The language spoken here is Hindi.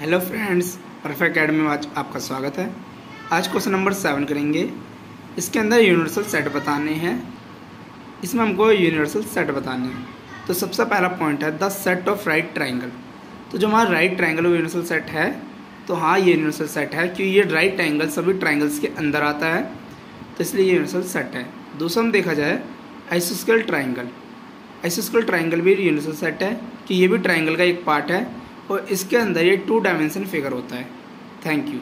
हेलो फ्रेंड्स परफेक्ट अकेडमी में आज आपका स्वागत है। आज क्वेश्चन नंबर सेवन करेंगे। इसके अंदर यूनिवर्सल सेट बताने हैं। इसमें हमको यूनिवर्सल सेट बताने हैं। तो सबसे पहला पॉइंट है the set of right triangle तो जो हमारा राइट ट्राइंगल यूनिवर्सल सेट है। तो हाँ ये यूनिवर्सल सेट है क्योंकि ये राइट ट्राइंगल सभी ट्राइंगल्स के अंदर आता है। तो इसलिए यूनिवर्सल सेट है। दूसरा में देखा जाए आइसोस्केल ट्राइंगल आइसोस्केल ट्राइंगल भी यूनिवर्सल सेट है कि ये भी ट्राइंगल का एक पार्ट है। और इसके अंदर ये टू डायमेंशन फिगर होता है। Thank you